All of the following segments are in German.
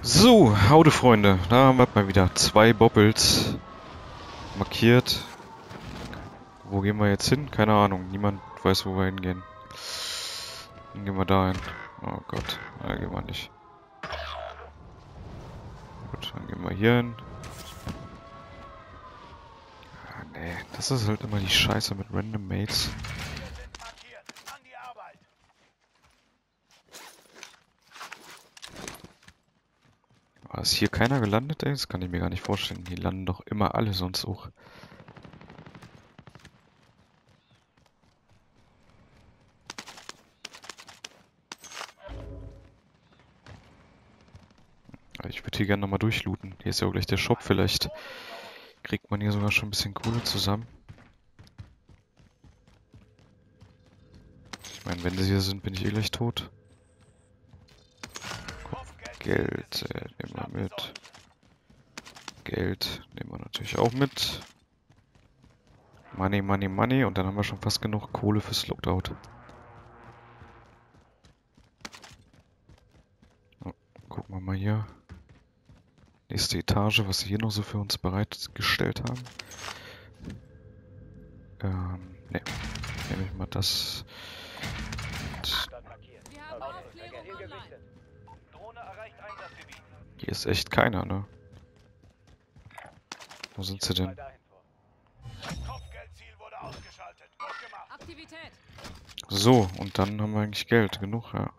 So, Haude Freunde, da haben wir mal wieder zwei Boppels markiert. Wo gehen wir jetzt hin? Keine Ahnung, niemand weiß, wo wir hingehen. Dann gehen wir da hin. Oh Gott, da gehen wir nicht. Gut, dann gehen wir hier hin. Ah, nee, das ist halt immer die Scheiße mit Random Mates. Aber ist hier keiner gelandet, ey? Das kann ich mir gar nicht vorstellen. Hier landen doch immer alle sonst auch. Ich würde hier gerne nochmal durchlooten. Hier ist ja auch gleich der Shop. Vielleicht kriegt man hier sogar schon ein bisschen Kohle zusammen. Ich meine, wenn sie hier sind, bin ich eh gleich tot. Geld äh, nehmen wir mit. Geld nehmen wir natürlich auch mit. Money, Money, Money. Und dann haben wir schon fast genug Kohle fürs Loadout. Oh, gucken wir mal hier. Nächste Etage, was sie hier noch so für uns bereitgestellt haben. Ähm, ne. Nehme ich mal das. Und hier ist echt keiner, ne? Wo sind sie denn? So, und dann haben wir eigentlich Geld. Genug, ja.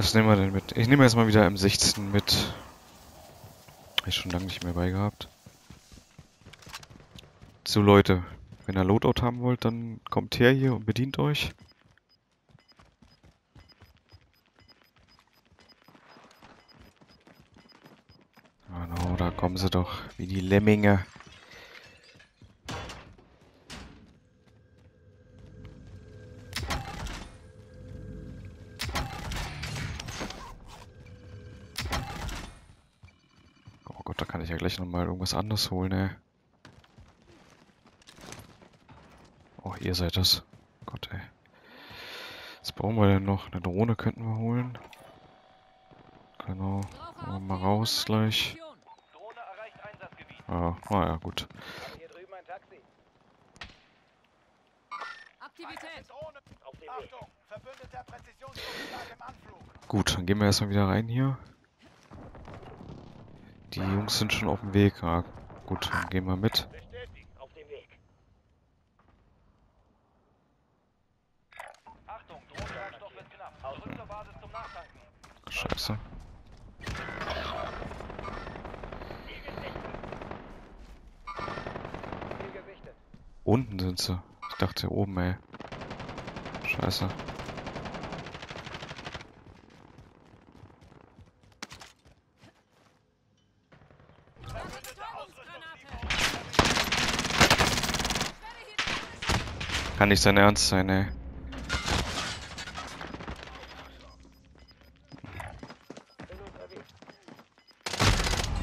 Was nehmen wir denn mit? Ich nehme erstmal wieder M16 mit. Hab ich schon lange nicht mehr bei gehabt. So Leute, wenn ihr Loadout haben wollt, dann kommt her hier und bedient euch. Genau, da kommen sie doch, wie die Lemminge. Gleich nochmal irgendwas anderes holen, ey. Oh, ihr seid das. Gott, ey. Was brauchen wir denn noch? Eine Drohne könnten wir holen. Genau. Wir mal raus gleich. Ah, ah ja, gut. Gut, dann gehen wir erstmal wieder rein hier. Die Jungs sind schon auf dem Weg. Ah, gut, dann gehen wir mit. Scheiße. Unten sind sie. Ich dachte hier oben, ey. Scheiße. Kann nicht sein Ernst sein, ey.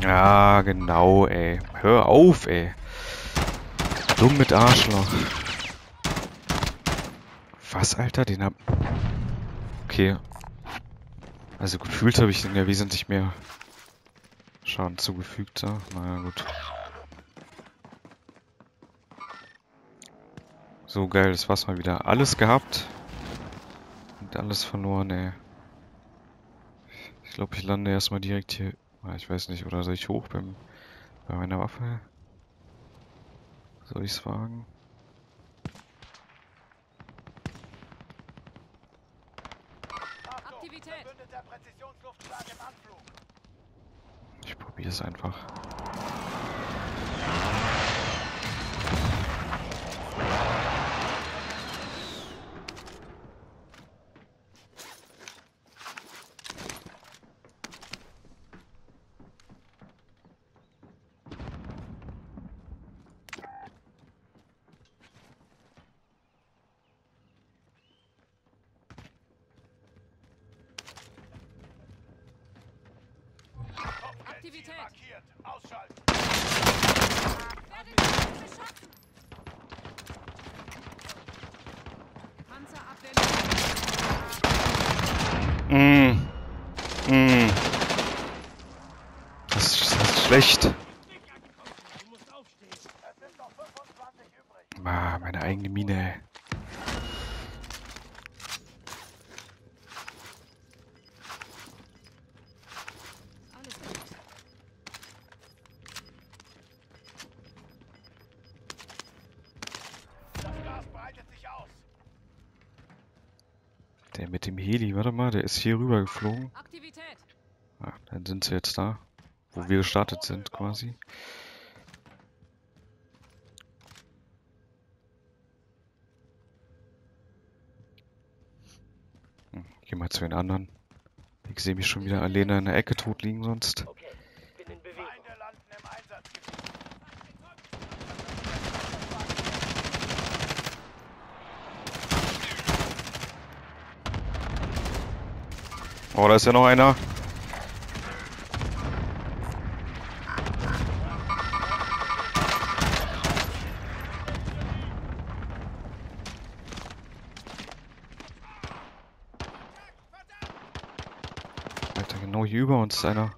Ja, genau, ey. Hör auf, ey. Dumm mit Arschloch. Was, Alter? Den hab... Okay. Also gefühlt habe ich den ja wesentlich mehr Schaden zugefügt. So. Naja, gut. So geil, das war's mal wieder. Alles gehabt. Und alles verloren, ey. Ich glaube, ich lande erstmal direkt hier Ah, ich weiß nicht, oder soll ich hoch beim, bei meiner Waffe? Soll ich es wagen? Ich probiere es einfach. Aktivität. markiert. Ausschalten. Werde nicht beschossen. Panzerabwehr. Mm. Mm. Das ist, das ist schlecht. Es sind noch 25 übrig. Ah, meine eigene Mine. ey. Alles gut. Das Gas breitet sich aus. Der mit dem Heli, warte mal, der ist hier rüber geflogen. Aktivität. Ah, dann sind sie jetzt da, wo wir gestartet sind quasi. Hm, geh mal zu den anderen. Ich sehe mich schon wieder alleine in der Ecke tot liegen sonst. Feinde Oh, da ist ja noch einer. Alter, genau hier über uns ist einer.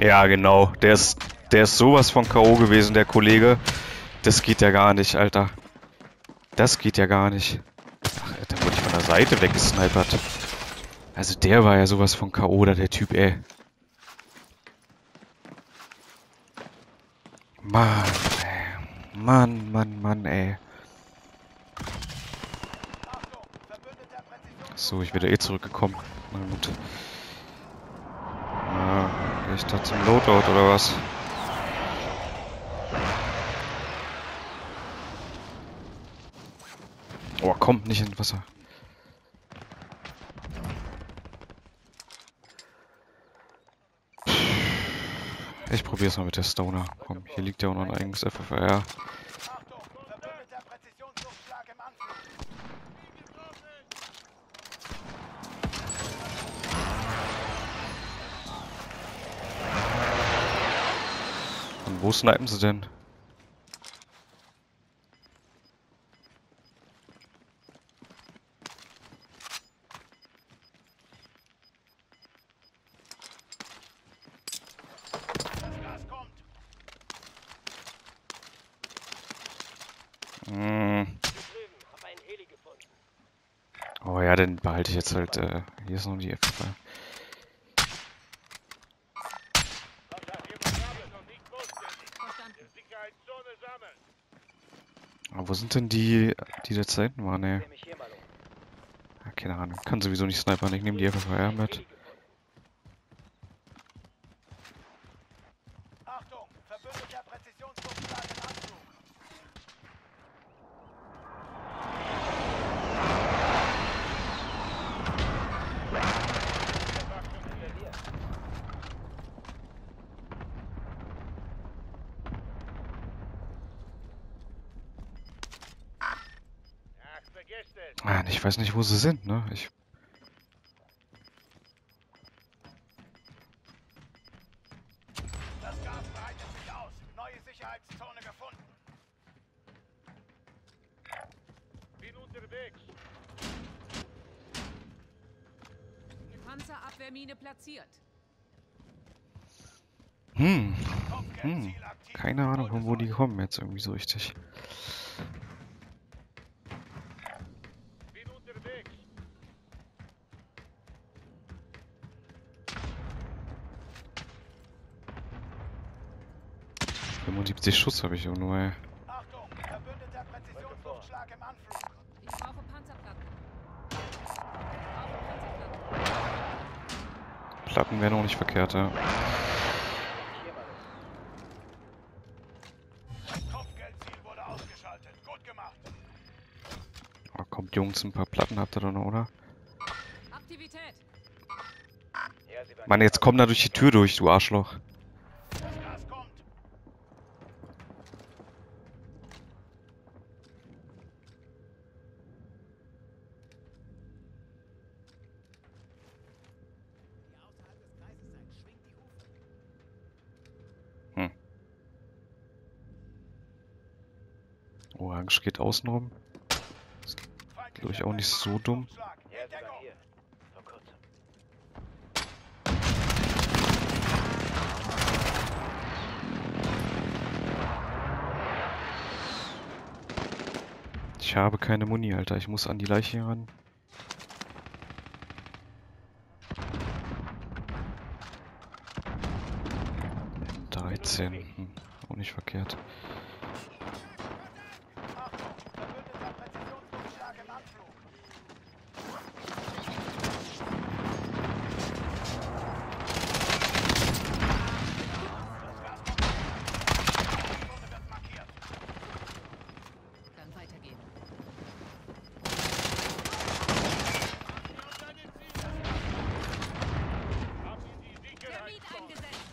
Ja, genau. Der ist, der ist sowas von K.O. gewesen, der Kollege. Das geht ja gar nicht, Alter. Das geht ja gar nicht. Ach, da wurde ich von der Seite weggesnipert. Also der war ja sowas von K.O. da, der Typ, ey. Mann, ey. Mann, Mann, Mann, ey. So, ich bin eh zurückgekommen. Na gut. Ich da zum Loadout oder was? Oh, komm, nicht in Wasser. Ich probier's mal mit der Stoner. Komm, hier liegt ja auch noch ein eigenes FFR. wo snipen sie denn? Hm. Oh ja, den behalte ich jetzt halt. Äh, hier ist noch die F2. Aber wo sind denn die, die da hinten waren, ey? Ja, keine Ahnung. Kann sowieso nicht snipern. Ich nehme die FFR mit. Achtung, verbündeter Präzisionsluftschlag im Anflug. Ach, vergesst es. Ah, ich weiß nicht, wo sie sind, ne? Ich. Das Gas breitet sich aus. Neue Sicherheitszone gefunden. Bin unterwegs. Panzerabwehrmine platziert. Hm. Hm. Keine Ahnung, von wo die kommen jetzt irgendwie so richtig. 75 Schuss habe ich auch nur, ey. Platten wären auch nicht verkehrt, ja. Ah, kommt Jungs, ein paar Platten habt ihr doch noch, oder? Aktivität. Mann, jetzt komm da durch die Tür durch, du Arschloch. Orange geht außen rum. Glaube ich auch nicht so dumm. Ist. Ich habe keine Muni, Alter. Ich muss an die Leiche ran. M13. Hm, auch nicht verkehrt. Achtung, verbündeter Präzisionsluftschlag im Anflug. Das Gas kommt. Zone wird markiert. Kann weitergehen. Haben Sie die Termit Sicherheitszone? eingesetzt.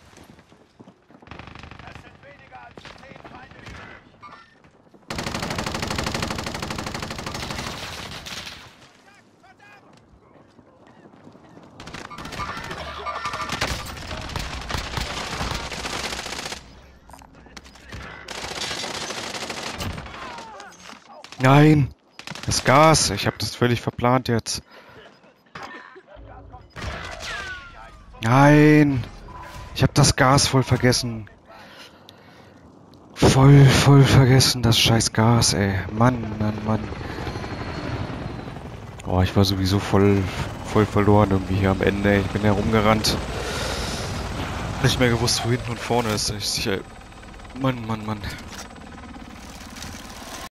Es sind weniger als zehn Feinde übrig. Nein! Das Gas! Ich habe das völlig verplant jetzt. Nein! Ich habe das Gas voll vergessen. Voll, voll vergessen, das scheiß Gas, ey. Mann, Mann, Mann. Oh, ich war sowieso voll, voll verloren irgendwie hier am Ende. ey. Ich bin herumgerannt. Nicht mehr gewusst, wo hinten und vorne ist. Ich sicher. Mann, Mann, Mann.